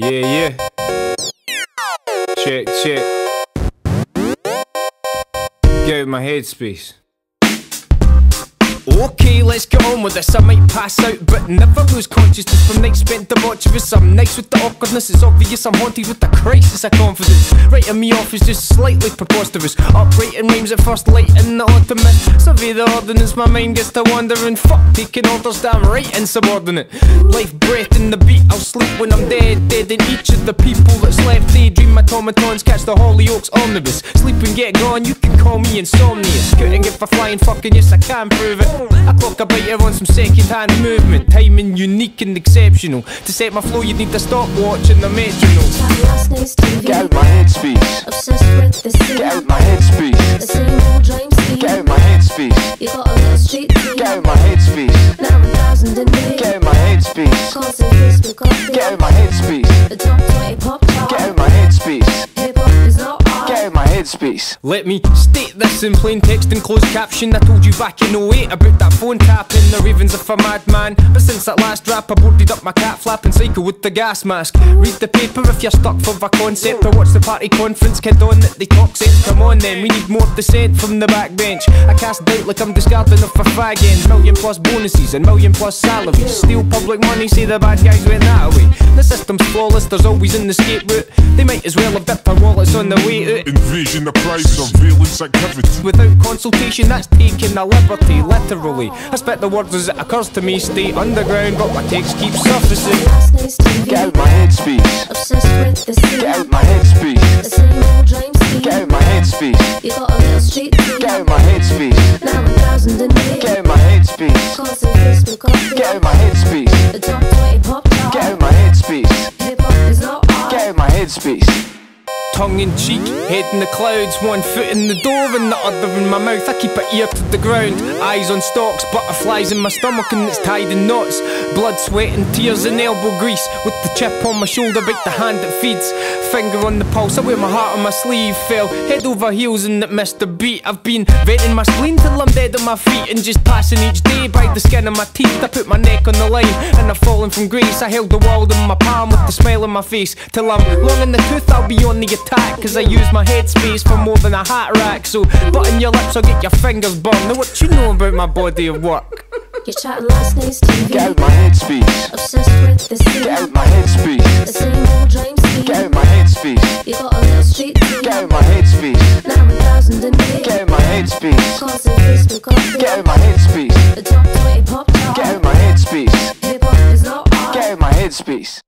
Yeah, yeah. Check, check. Get my headspace. Okay, let's get on with this. I might pass out, but never lose consciousness from nights spent debaucherous. I'm nice with the awkwardness, it's obvious I'm haunted with the crisis of confidence. Writing me off is just slightly preposterous. Uprating rhymes at first light in the optimist. Survey the ordinance, my mind gets to wandering. Fuck taking orders, damn right insubordinate. Life breath in the beat, I'll sleep when I'm dead. Dead in each of the people that's left. Daydream my automatons, catch the Hollyoaks omnibus. Sleep and get gone, you can call me insomnious. Couldn't get for flying, fucking yes, I can prove it. I clock a bite on some second hand movement. Timing unique and exceptional. To set my flow, you need a stopwatch and the metronome. Chat last night's TV. Get out my headspace. Obsessed with the scene. Get out my The headspace. same old dream scheme. Get out my headspace. You got a little street team. Get out my headspace. Now a thousand a day. Get out my headspace. Constant Facebook update. Get out my headspace. The top 20 pop Get out my headspace. Let me state this in plain text and closed caption. I told you back in 08 about that phone tapping, the ravens of a madman. But since that last rap, I boarded up my cat flapping cycle with the gas mask. Read the paper if you're stuck for a concept, or watch the party conference kid on that they talk sense. Come on then, we need more dissent from the backbench. I cast doubt like I'm discarding of a fag end. Million plus bonuses and million plus salaries. Steal public money, say the bad guys went that way. The system's flawless, there's always an escape route. They might as well have dipped their wallets on the way out. Invasion of private activity. Without consultation, that's taking a liberty, literally. I spit the words as it occurs to me, stay underground, but my text keeps surfacing. Last night's TV. Get out my headspace. Obsessed with the scene. Get out my headspace. The same old dream scheme. Get out my headspace. You got a little street team. Get out my headspace. Now a thousand a day. Get out my headspace. Constant Facebook update. Get out my headspace. The top 20 pop chart. Get out my headspace. Hip hop is not art. Get out my headspace. Tongue in cheek, head in the clouds, one foot in the door and the other in my mouth. I keep it ear to the ground, eyes on stalks, butterflies in my stomach and it's tied in knots. Blood, sweat, and tears and elbow grease. With the chip on my shoulder, bite the hand that feeds. Finger on the pulse, I wear my heart on my sleeve. Fell head over heels and it missed a beat. I've been venting my spleen till I'm dead on my feet and just passing each day by the skin of my teeth. I put my neck on the line and I've fallen from grace. I held the world in my palm with the smile on my face till I'm long in the tooth. I'll be on the attack cause I use my headspace for more than a hat rack. So button your lips or get your fingers burned. Now what you know about my body of work? You chat last night's TV. Get out my headspace. Obsessed with the scene. Get out my headspace. The same old dream scheme. Get out my headspace. You got a little street team. Get out my headspace. Now a thousand a day. Get out my headspace. Constant Facebook update. Get out my headspace. The top 20 pop chart. Get out my headspace. Hip hop is not art. Get out my headspace.